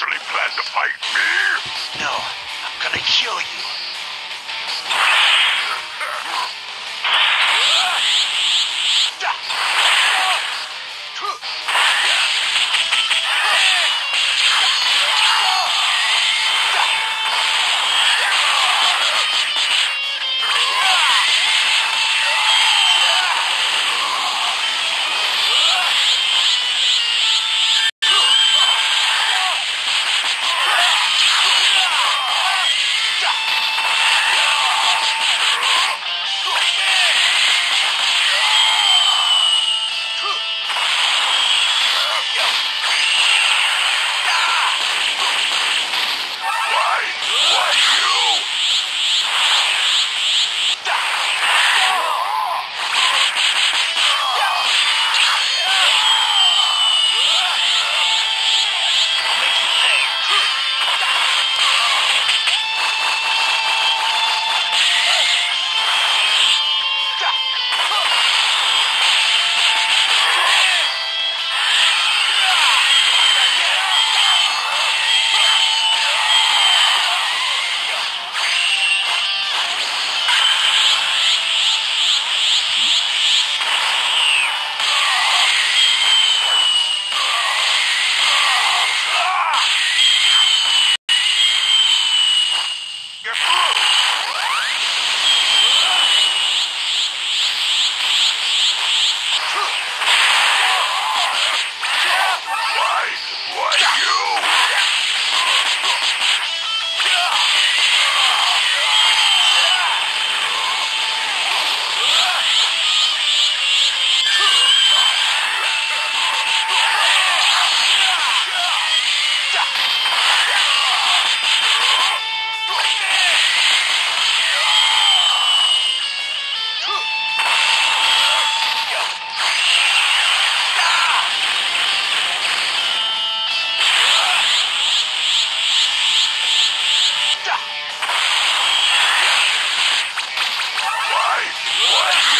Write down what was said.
actually plan to fight me? No, I'm gonna kill Lord.